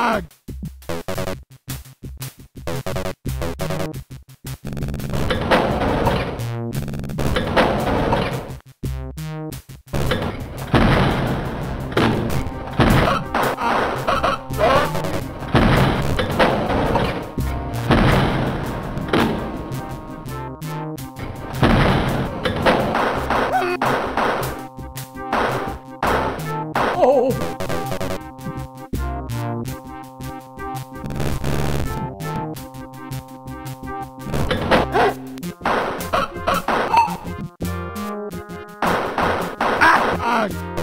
God Dog!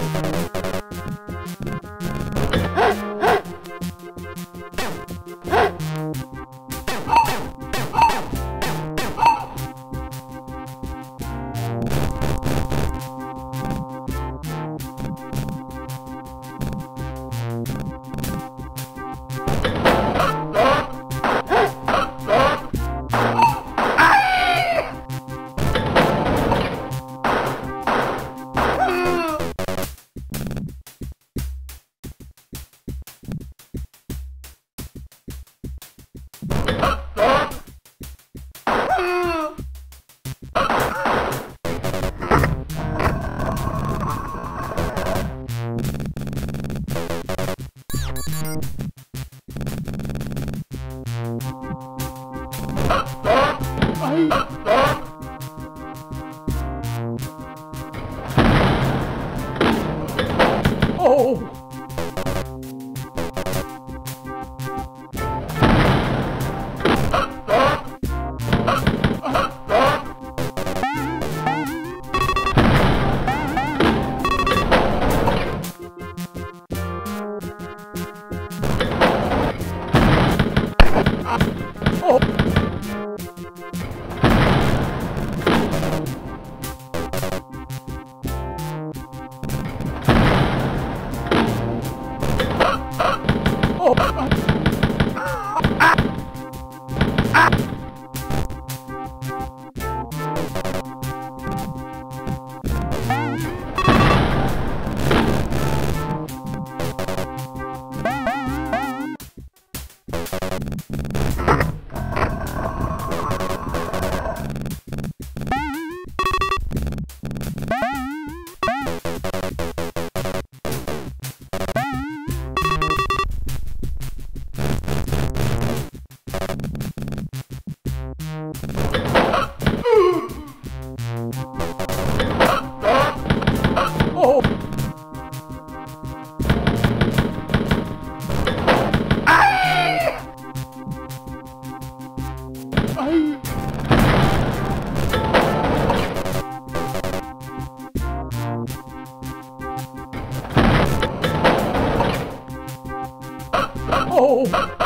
Oh! Oh!